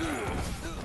Ugh!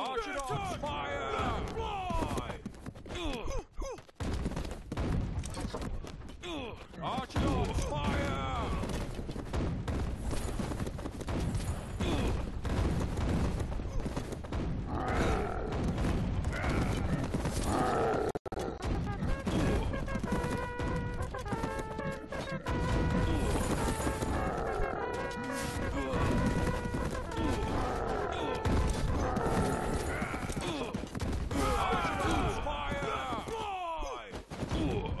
Archer on fire! Fly! Archer on fire! Ooh.